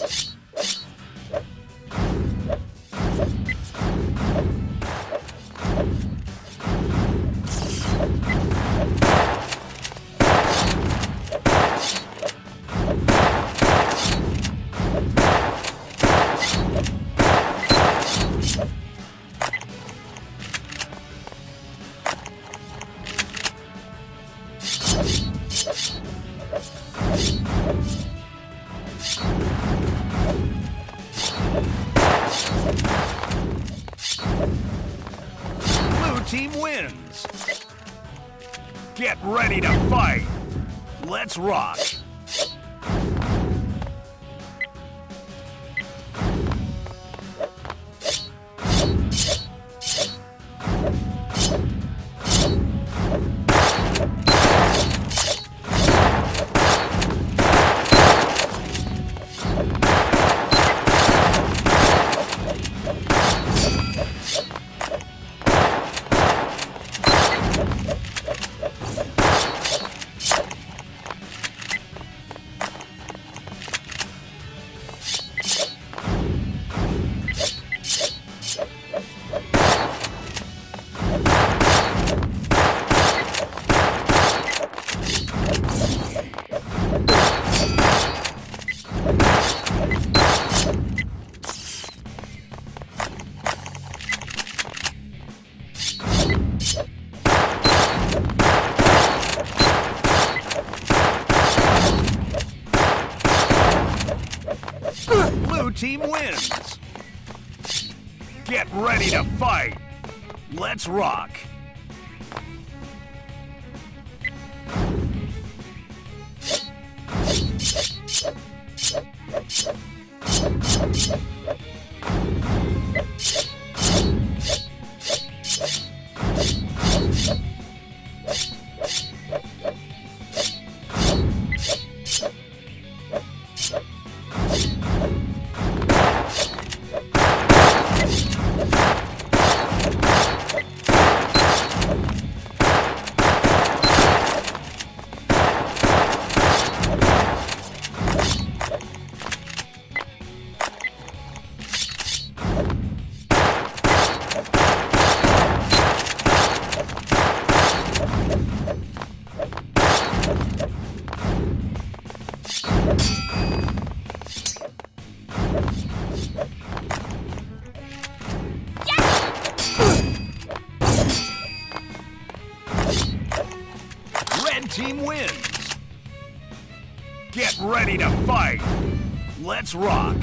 you team wins. Get ready to fight. Let's rock. Team wins. Get ready to fight. Let's rock. Team wins. Get ready to fight. Let's rock.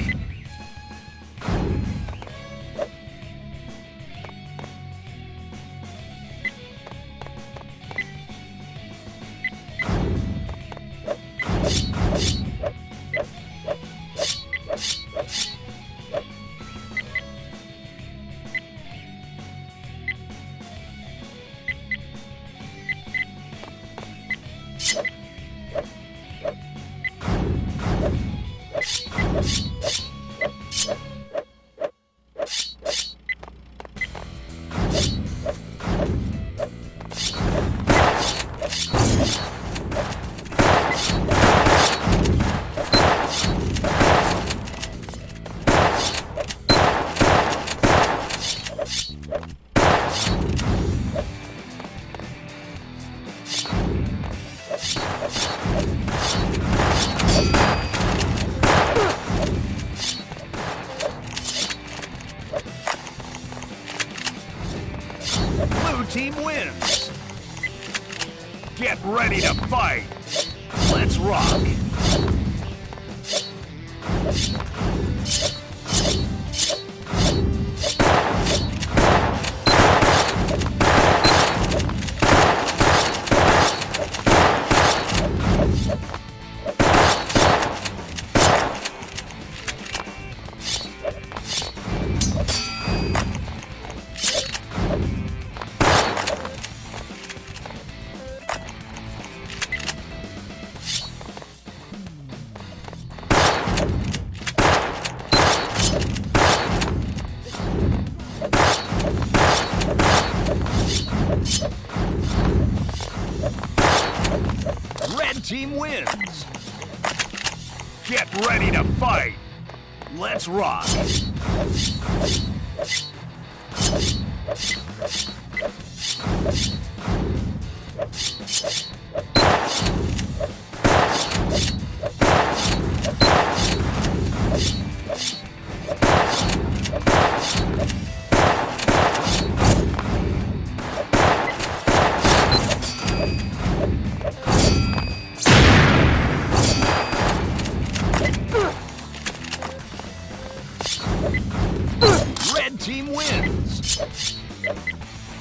Let's rock!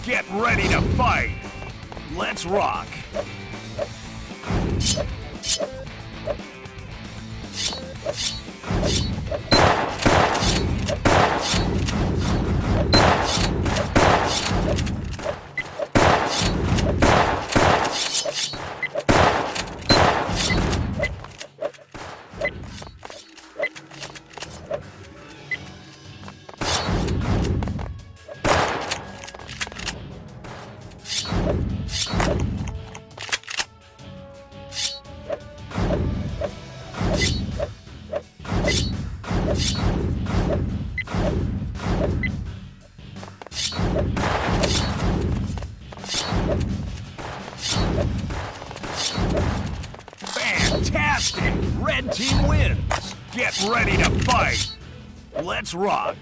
Get ready to fight! Let's rock! you Fantastic! Red team wins! Get ready to fight! Let's rock!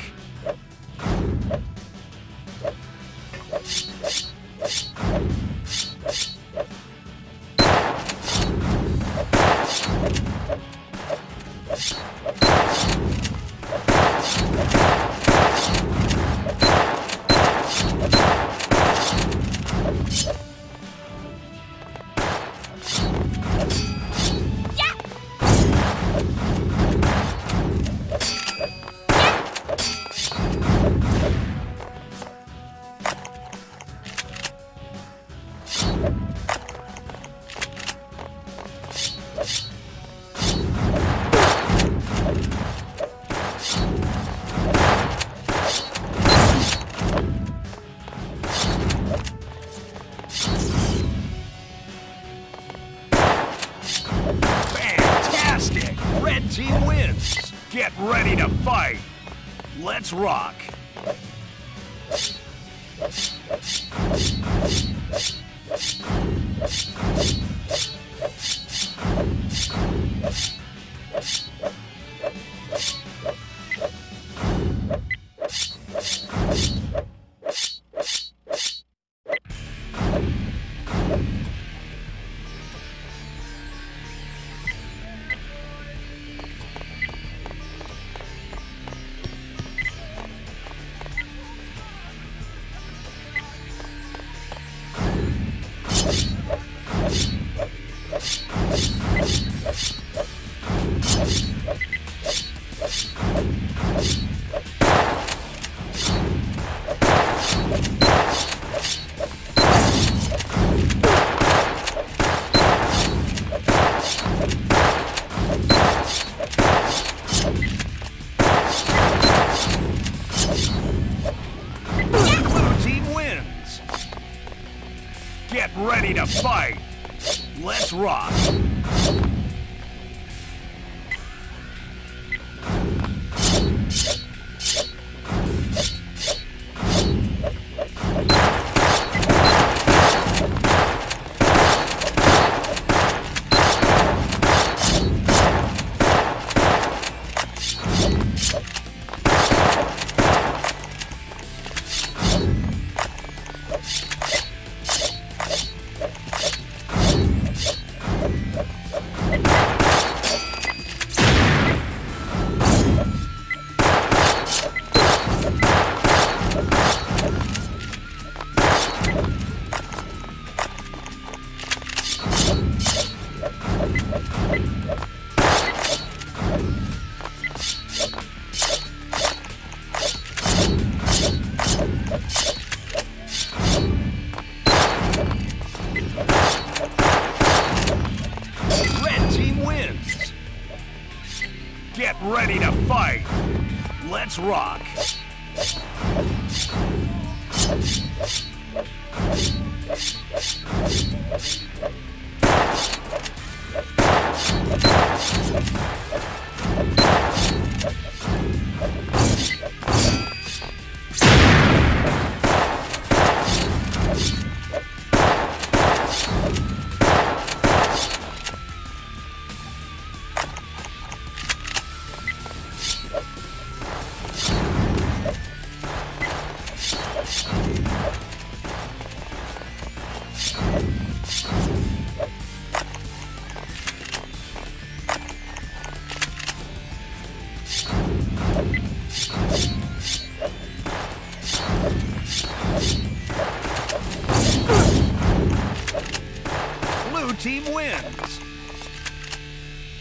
Blue team wins.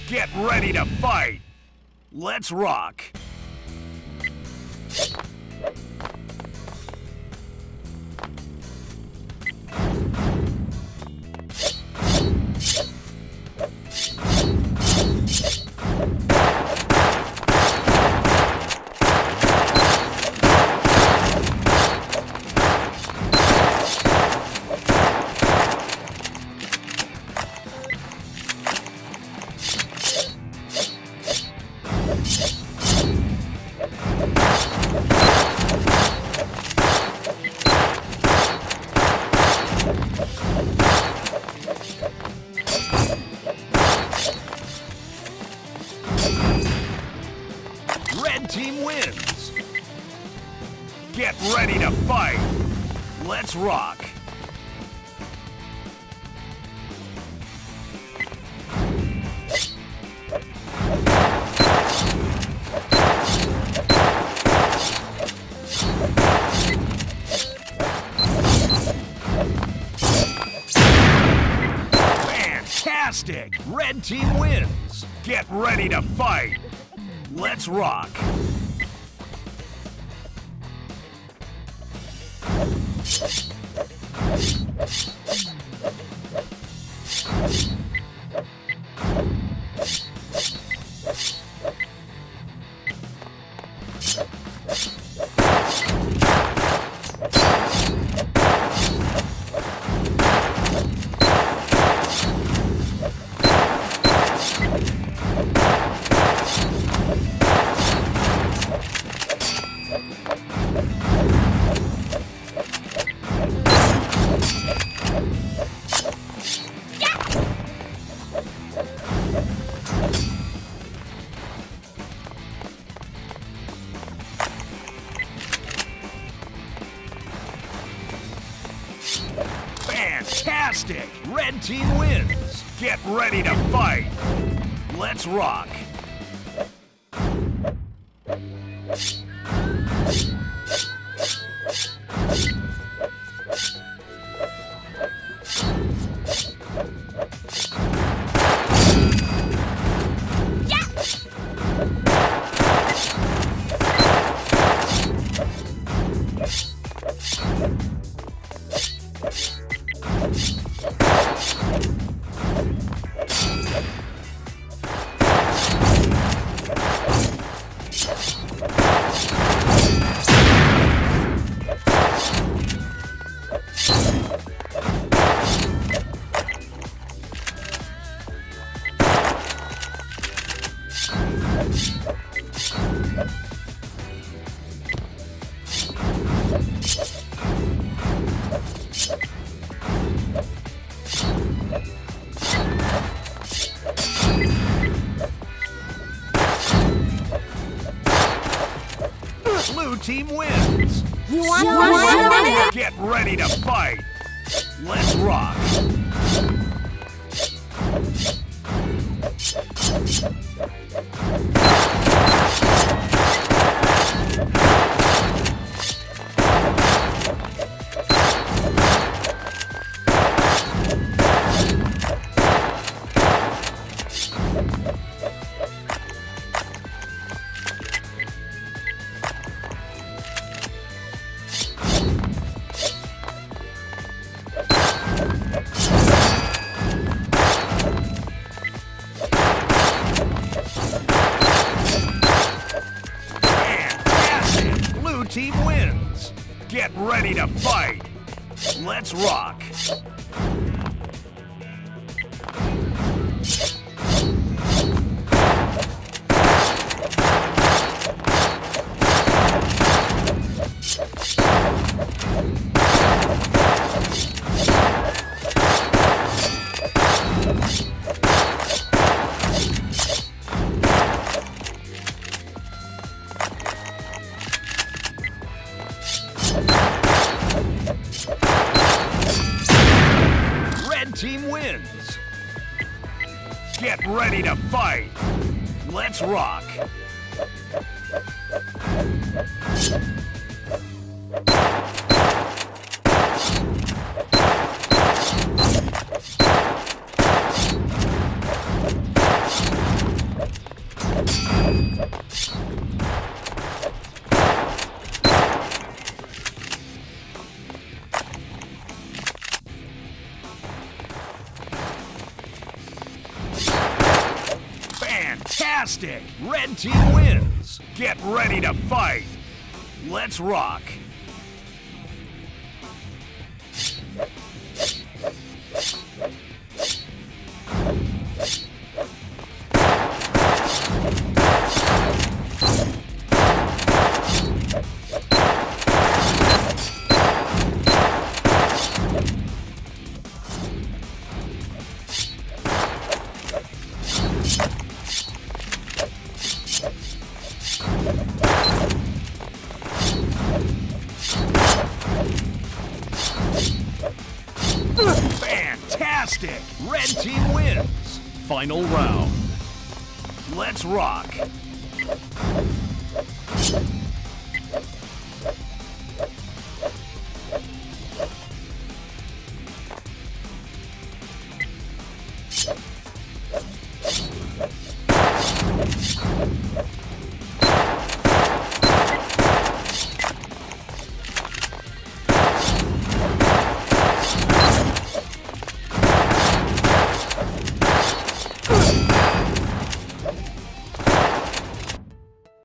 Get ready to fight. Let's rock. Get ready to fight! Let's rock! Fantastic! Red team wins! Get ready to fight! Let's rock! Team wins! You want one? Get ready to fight! Let's rock! Let's rock! Let's rock!